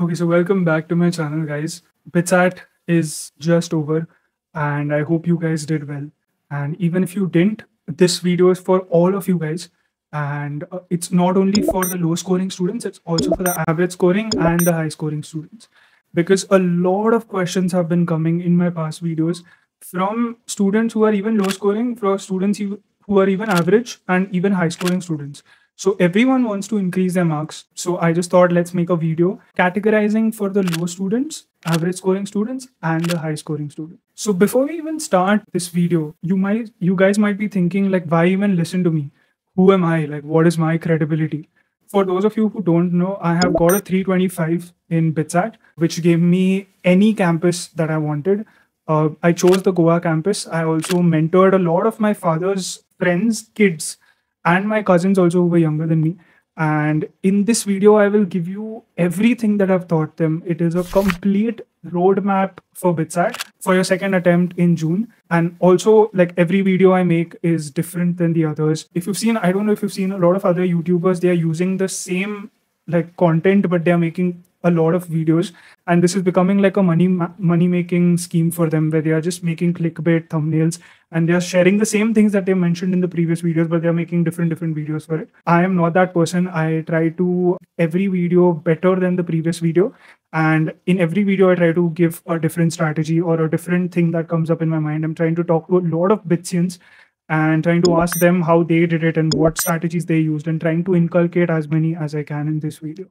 Okay, so welcome back to my channel, guys. BITSAT is just over, and I hope you guys did well. And even if you didn't, this video is for all of you guys. And uh, it's not only for the low scoring students, it's also for the average scoring and the high scoring students. Because a lot of questions have been coming in my past videos from students who are even low scoring, from students who who are even average, and even high scoring students. So everyone wants to increase their marks. So I just thought let's make a video categorizing for the low students, average scoring students, and the high scoring students. So before we even start this video, you might you guys might be thinking like, why even listen to me? Who am I? Like, what is my credibility? For those of you who don't know, I have got a 325 in BITSAT, which gave me any campus that I wanted. Uh, I chose the Goa campus. I also mentored a lot of my father's friends, kids and my cousins also who were younger than me. And in this video, I will give you everything that I've taught them. It is a complete roadmap for BITSAT for your second attempt in June. And also, like every video I make is different than the others. If you've seen, I don't know if you've seen a lot of other YouTubers, they are using the same like content, but they are making a lot of videos and this is becoming like a money money making scheme for them where they are just making clickbait thumbnails and they are sharing the same things that they mentioned in the previous videos but they are making different different videos for it. I am not that person. I try to every video better than the previous video and in every video i try to give a different strategy or a different thing that comes up in my mind. I'm trying to talk to a lot of bitsians and trying to ask them how they did it and what strategies they used and trying to inculcate as many as i can in this video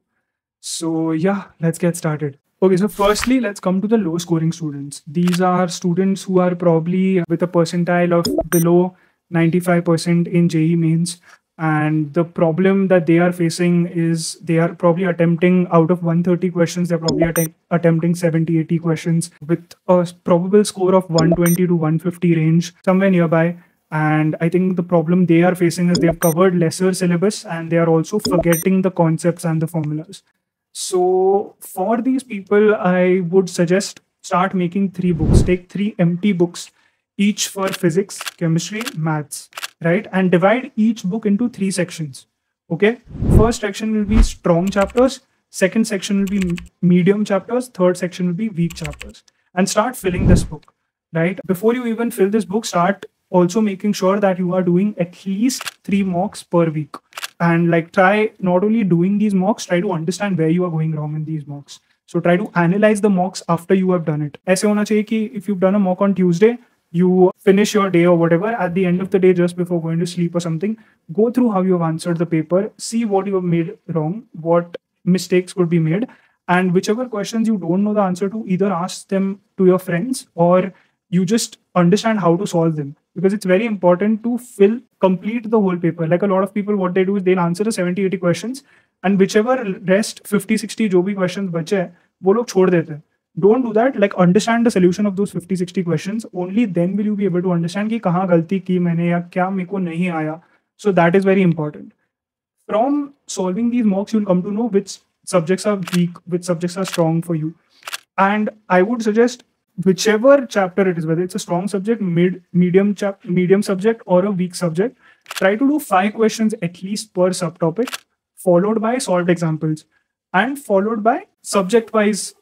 so yeah, let's get started. Okay, so firstly, let's come to the low scoring students. These are students who are probably with a percentile of below 95% in JEE mains. And the problem that they are facing is they are probably attempting out of 130 questions, they're probably att- attempting 70, 80 questions with a probable score of 120 to 150 range, somewhere nearby. And I think the problem they are facing is they've covered lesser syllabus and they are also forgetting the concepts and the formulas. So for these people, I would suggest start making three books. Take three empty books, each for physics, chemistry, maths, right? And divide each book into three sections. Okay. First section will be strong chapters. Second section will be medium chapters. Third section will be weak chapters. And start filling this book, right? Before you even fill this book, start also making sure that you are doing at least three mocks per week and like try not only doing these mocks try to understand where you are going wrong in these mocks so try to analyze the mocks after you have done it ऐसे होना चाहिए कि if you've done a mock on Tuesday you finish your day or whatever at the end of the day just before going to sleep or something go through how you have answered the paper see what you have made wrong what mistakes could be made and whichever questions you don't know the answer to either ask them to your friends or you just understand how to solve them because it's very important to fill complete the whole paper like a lot of people what they do is they'll answer the 70 80 questions and whichever rest 50 60 जो भी questions बचे हैं वो लोग छोड़ देते हैं don't do that like understand the solution of those 50 60 questions only then will you be able to understand कि कहाँ गलती की मैंने या क्या मेरे को नहीं आया so that is very important from solving these mocks you'll come to know which subjects are weak which subjects are strong for you and i would suggest whichever chapter it is, whether it's a strong subject, mid, medium chap, medium subject, or a weak subject, try to do five questions at least per subtopic, followed by solved examples, and followed by subject-wise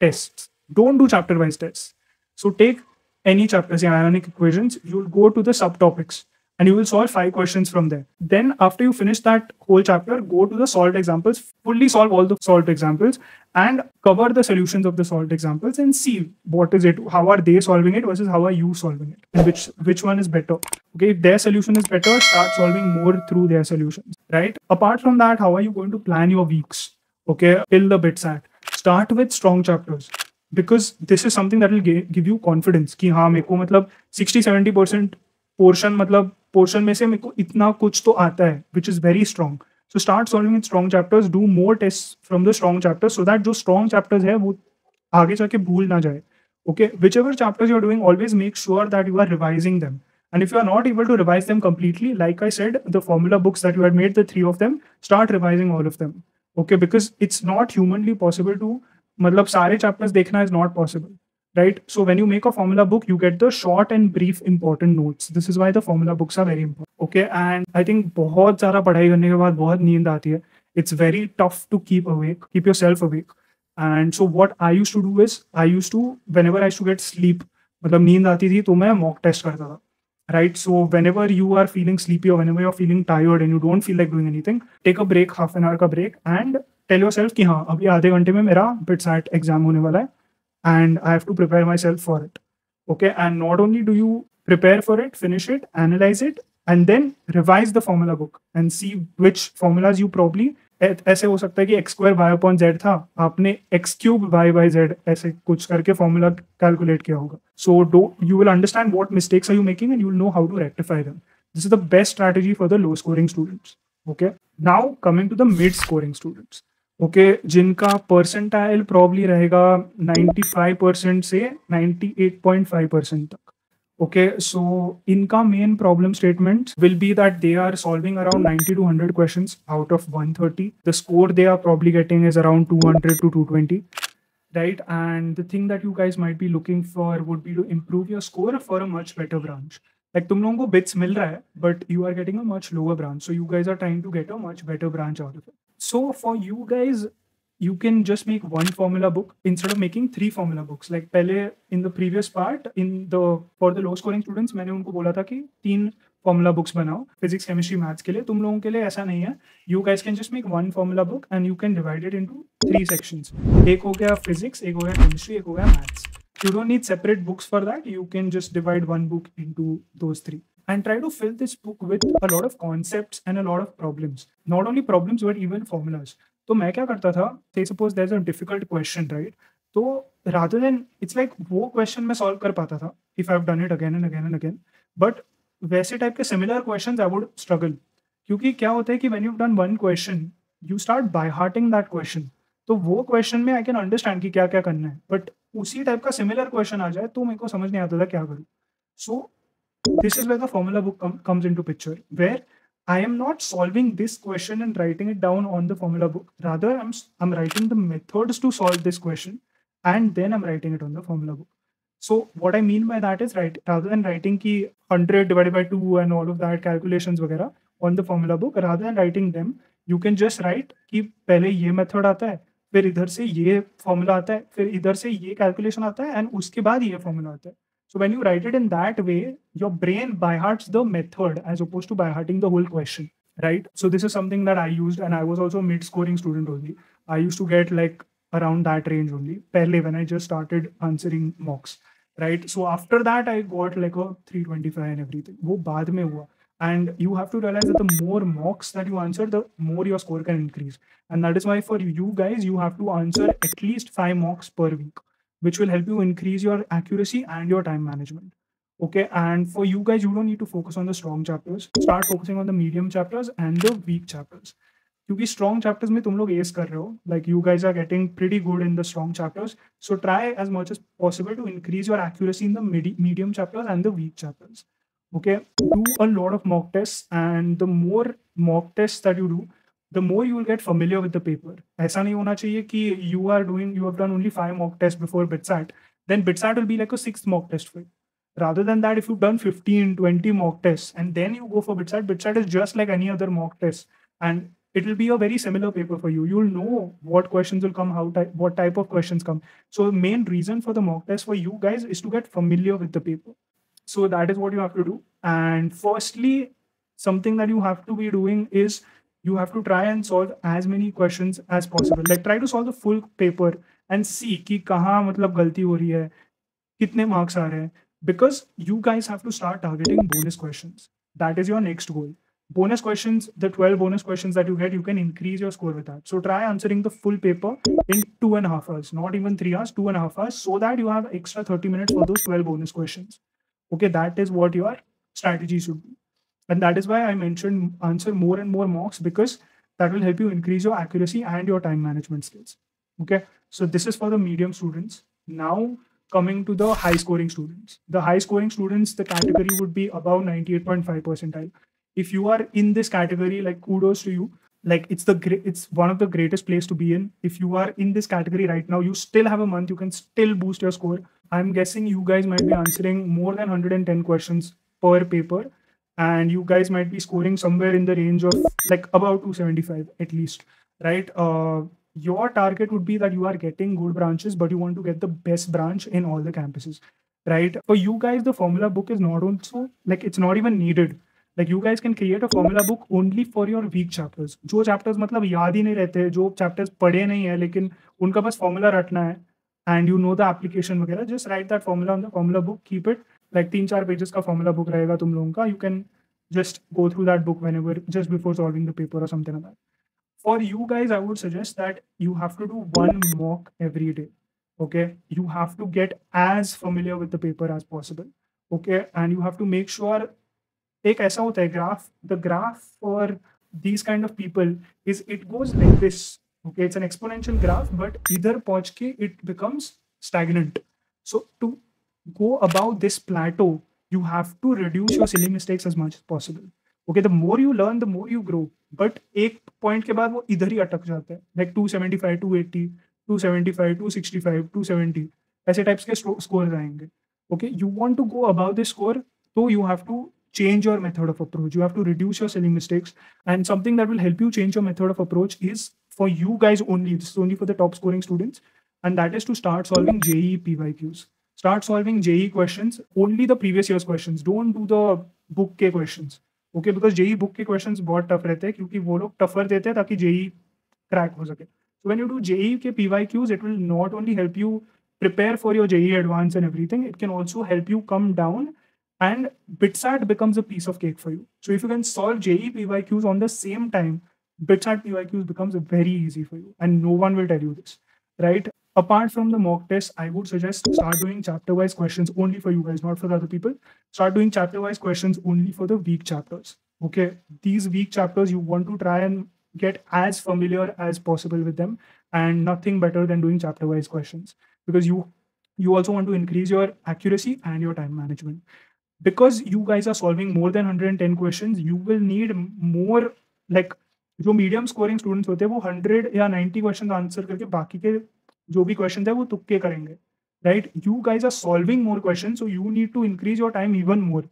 tests. Don't do chapter-wise tests. So take any chapter, say ionic equations, you'll go to the subtopics and you will solve five questions from there. Then after you finish that whole chapter, go to the solved examples, fully solve all the solved examples and cover the solutions of the solved examples and see what is it, how are they solving it versus how are you solving it and which, which one is better. Okay, if their solution is better, start solving more through their solutions, right? Apart from that, how are you going to plan your weeks? Okay, till the BITSAT. Start with strong chapters. because this is something that will give you confidence. कि हाँ मेरे को मतलब sixty seventy percent portion portion मतलब portion में से मेरे को इतना कुछ तो आता है which is very strong so start solving in strong chapters do more test from the strong chapters so that जो स्ट्रॉन्ग चैप्टर्स है, वो आगे जाके भूल ना जाए okay whichever chapters you are doing always make sure that you are revising them and if you are not able to revise them completely like I said the formula books that you are made the three of them start revising all of them okay because it's not humanly possible to मतलब सारे chapters देखना is not possible right? So when you make a formula book, you get the short and brief important notes. This is why the formula books are very important. Okay, and I think बहुत सारा पढ़ाई करने के बाद बहुत नींद आती है. It's very tough to keep awake, keep yourself awake. and so what i used to do is i used to whenever i used to get sleep मतलब नींद आती थी तो मैं मॉक टेस्ट करता था right so whenever you are feeling sleepy or whenever you're feeling tired and you don't feel like doing anything take a break half an hour का break and tell yourself कि हाँ अभी आधे घंटे में मेरा बिट सैट एग्ज़ाम होने वाला है and I have to prepare myself for it. Okay? And not only do you prepare for it, finish it, analyze it, and then revise the formula book and see which formulas you probably ऐसे हो सकता है कि X square Y upon Z था, आपने X cube Y by Z ऐसे कुछ करके फॉर्मूला कैलकुलेट किया होगा। So do you will understand what mistakes are you making and you know how to rectify them this is the best strategy for the low scoring students okay now coming to the mid scoring students okay okay, जिनका percentile probably रहेगा 95 percent से 98.5 percent तक। Okay so इनका main problem statement will be that they are solving around 90 to 100 questions out of 130 the score they are probably getting is around 200 to 220 right and the thing that you guys might be looking for would be to improve your score for a much better branch like तुम लोगों को BITS मिल रहा है but you are getting a much lower branch so you guys are trying to get a much better branch out of it So for you guys, you can just make one formula book instead of making three formula books. Like पहले in the previous part, in the for the low scoring students, मैंने उनको बोला था कि तीन formula books बनाओ physics chemistry maths के लिए तुम लोगों के लिए ऐसा नहीं है you guys can just make one formula book and you can divide it into three sections एक हो गया फिजिक्स एक हो गया केमिस्ट्री एक हो गया maths you don't need separate books for that you can just divide one book into those three and try to fill this book with a lot of concepts and a lot of problems. Not only problems, but even formulas. तो मैं क्या करता था? Say suppose there a difficult question right तो rather than it's like वो question मैं solve कर पाता था if I done it again and again and again but वैसे टाइप के similar question I would struggle क्योंकि क्या होता है कि when you done one question you start by hearting that question तो वो क्वेश्चन में आई कैन अंडरस्टैंड कि क्या क्या करना है. बट उसी टाइप का सिमिलर क्वेश्चन आ जाए तो मेरे को समझ नहीं आता था क्या करूँ. So this is where the formula book comes into picture where I am not solving this question and writing it down on the formula book. Rather, I'm, I'm writing the methods to solve this question and then I'm writing it on the formula book. So what I mean by that is right rather than writing ki 100 divided by 2 and all of that calculations वगैरह on the formula book rather than writing them you can just write कि पहले ये method आता है फिर इधर से ये formula आता है फिर इधर से ये calculation आता है and उसके बाद ये formula आता है So when you write it in that way, your brain byhearts the method as opposed to byhearting the whole question, right? So this is something that I used, and I was also a mid-scoring student only. I used to get like around that range only, barely when I just started answering mocks, right? So after that, I got like a 325 and everything. Wo baad mein hua. And you have to realize that the more mocks that you answer, the more your score can increase. And that is why for you guys, you have to answer at least five mocks per week which will help you increase your accuracy and your time management. Okay, and for you guys, you don't need to focus on the strong chapters. Start focusing on the medium chapters and the weak chapters. क्योंकि strong chapters में तुम लोग ace कर रहे हो like you guys are getting pretty good in the strong chapters so try as much as possible to increase your accuracy in the midi- medium chapters and the weak chapters okay do a lot of mock tests and the more mock tests that you do the more you will get familiar with the paper. ऐसा नहीं होना चाहिए कि you are doing you have done only five mock tests before BitSat, then BitSat will be like a sixth mock test for you. Rather than that, if you've done 15, 20 mock tests and then you go for BitSat, BitSat is just like any other mock test. And it will be a very similar paper for you. You'll know what questions will come, how type, what type of questions come. So the main reason for the mock test for you guys is to get familiar with the paper. So that is what you have to do. And firstly, something that you have to be doing is you have to try and solve as many questions as possible like try to solve the full paper and see कि कहाँ मतलब गलती हो रही है कितने marks आ रहे हैं because you guys have to start targeting bonus questions that is your next goal bonus questions the 12 bonus questions that you get you can increase your score with that so try answering the full paper in two and a half hours not even three hours two and a half hours so that you have extra 30 minutes for those 12 bonus questions okay that is what your strategy should be and that is why I mentioned answer more and more mocks because that will help you increase your accuracy and your time management skills. Okay. So this is for the medium students. Now coming to the high scoring students. The high scoring students, the category would be above 98.5 percentile. If you are in this category, like kudos to you. Like it's the great, it's one of the greatest place to be in. If you are in this category right now, you still have a month. You can still boost your score. I'm guessing you guys might be answering more than 110 questions per paper and you guys might be scoring somewhere in the range of like about 275 at least right uh, your target would be that you are getting good branches but you want to get the best branch in all the campuses right for you guys the formula book is not also like it's not even needed like you guys can create a formula book only for your weak chapters जो chapters मतलब याद ही नहीं रहते जो chapters पढ़े नहीं है लेकिन उनका बस formula रटना है and you know the application वगैरह just write that formula on the formula book keep it like तीन चार पेजेस का फॉर्मूला बुक रहेगा तुम लोगों का. You can just go through that book whenever just before solving the paper और something that for you guys I would suggest that you have to do one mock every day okay you have to get as familiar with the paper as possible okay and you have to make sure एक ऐसा होता है graph the graph for these kind of people is it goes like this okay it's an exponential graph but इधर पहुँच के it becomes stagnant so to go above this plateau you have to reduce your silly mistakes as much as possible okay the more you learn the more you grow but एक point के बाद वो इधर ही अटक जाता है like 275 280 275 265 270 ऐसे types के scores आएंगे okay you want to go above this score so you have to change your method of approach. You have to reduce your silly mistakes. And something that will help you change your method of approach is for you guys only. This is only for the top scoring students. And that is to start solving JEE PYQs. start solving JEE questions, only the previous year's questions. Don't do the book K questions. Okay, because JEE book K questions bought tough rate, because wo log tougher dete hai, taki JEE crack. So when you do JEE ke PYQs, it will not only help you prepare for your JEE advance and everything, it can also help you come down and BitSat becomes a piece of cake for you. So if you can solve JEE PYQs on the same time, BitSat PYQs becomes very easy for you and no one will tell you this, right? Apart from the mock test, I would suggest start doing chapter-wise questions only for you guys, not for the other people. Start doing chapter-wise questions only for the weak chapters. Okay, these weak chapters you want to try and get as familiar as possible with them, and nothing better than doing chapter-wise questions because you you also want to increase your accuracy and your time management because you guys are solving more than 110 questions you will need more like जो medium scoring students होते हैं वो 100 या 90 question answer करके बाकी के जो भी क्वेश्चन है, वो तुक्के करेंगे। Right you guys are solving more question so you need to increase your time even more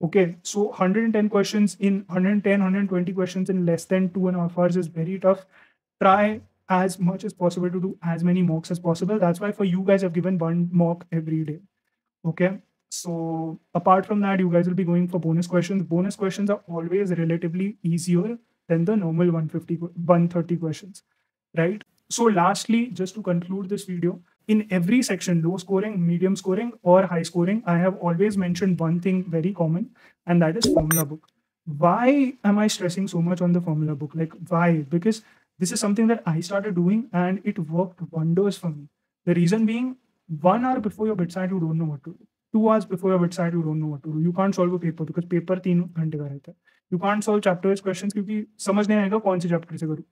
okay so hundred and ten question in hundred ten hundred twenty question in less than two and half hours is very tough try as much as possible to do as many mocks as possible that's why for you guys have given one mock every day okay so apart from that you guys will be going for bonus question bonus question are always relatively easier than the normal one fifty one thirty question right So lastly, just to conclude this video, in every section, low scoring, medium scoring or high scoring, I have always mentioned one thing very common and that is formula book. Why am I stressing so much on the formula book? Like why? Because this is something that I started doing and it worked wonders for me. The reason being one hour before your BITSAT, you don't know what to do. Two hours before your BITSAT, you don't know what to do. You can't solve a paper because paper तीन घंटे का रहता है. You can't solve chapters questions because you'll not understand which chapter to करूँ.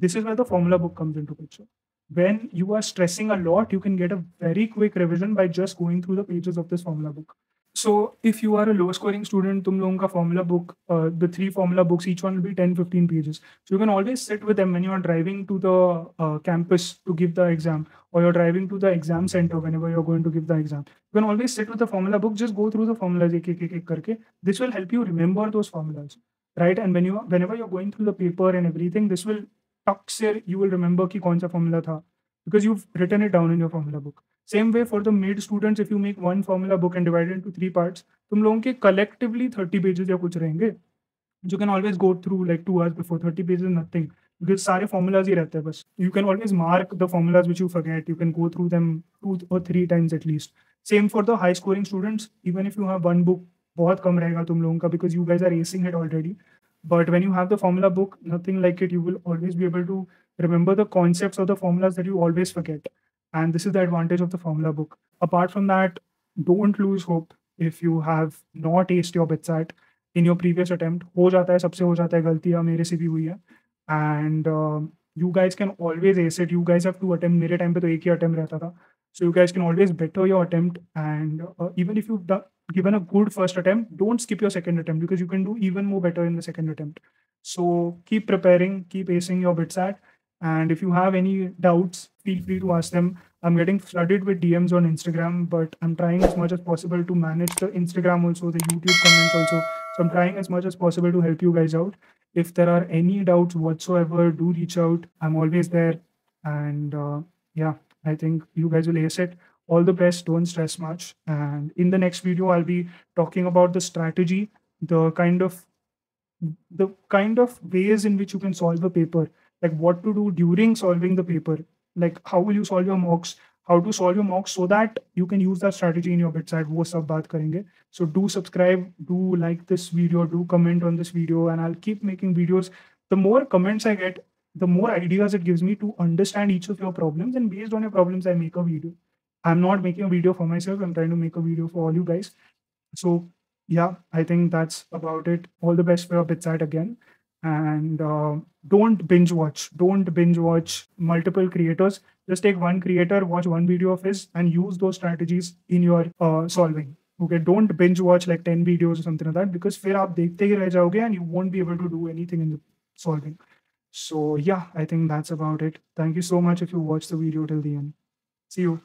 This is where the formula book comes into picture. When you are stressing a lot, you can get a very quick revision by just going through the pages of this formula book. So if you are a low scoring student, tum ka formula book, uh, the three formula books, each one will be 10, 15 pages. So you can always sit with them when you are driving to the uh, campus to give the exam or you're driving to the exam center whenever you're going to give the exam. You can always sit with the formula book, just go through the formulas ek, ek, ek, karke. This will help you remember those formulas, right? And when you whenever you're going through the paper and everything, this will टक्सर you will remember कि कौन सा formula था? Because you written it down in your formula book same way for the mid students if you make one formula book and divided into three parts तुम लोगों के collectively thirty pages या कुछ रहेंगे। You can always go through like two hours before thirty pages nothing because सारे formulas ही रहते हैं बस। You can always mark the formulas which you forget you can go through them two और three times at least same for the high scoring students even if you have one book बहुत कम रहेगा तुम लोगों का because you guys are revising it already but when you have the formula book nothing like it you will always be able to remember the concepts of the formulas that you always forget and this is the advantage of the formula book. Apart from that, don't lose hope if you have not aced your BitSat in your previous attempt. हो जाता है सबसे हो जाता है गलतियाँ मेरे से भी हुई है and uh, you guys can always ace it. You guys have to attempt. मेरे time पे तो एक ही attempt रहता था. So you guys can always better your attempt and uh, even if you've done, given a good first attempt, don't skip your second attempt because you can do even more better in the second attempt. So keep preparing, keep acing your BITSAT. and if you have any doubts, feel free to ask them. I'm getting flooded with DMs on Instagram, but I'm trying as much as possible to manage the Instagram also, the YouTube comments also. So I'm trying as much as possible to help you guys out. If there are any doubts whatsoever, do reach out. I'm always there. And uh, yeah, I think you guys will ace it all the best. Don't stress much. And in the next video i'll be talking about the strategy the kind of the kind of ways in which you can solve a paper. Like what to do during solving the paper. Like how will you solve your mocks? How to solve your mocks so that you can use that strategy in your BITSAT. at so do subscribe do like this video do comment on this video and i'll keep making videos. The more comments i get the more ideas it gives me to understand each of your problems and based on your problems i make a video. I'm not making a video for myself. I'm trying to make a video for all you guys. So yeah, I think that's about it. All the best for your BitSat again. And uh, don't binge watch. Don't binge watch multiple creators. Just take one creator, watch one video of his, and use those strategies in your uh, solving. Okay, don't binge watch like 10 videos or something like that because फिर आप देखते ही रह जाओगे and you won't be able to do anything in the solving. So yeah, I think that's about it. Thank you so much if you watched the video till the end. See you.